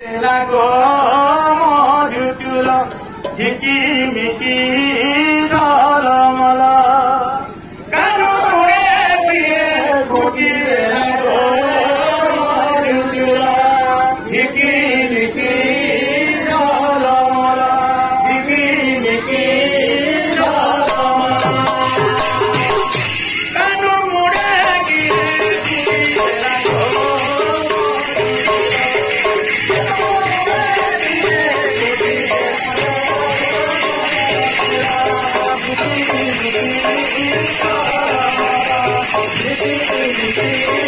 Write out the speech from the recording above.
লাগো মধুচুল ঝিকিমিকি बोला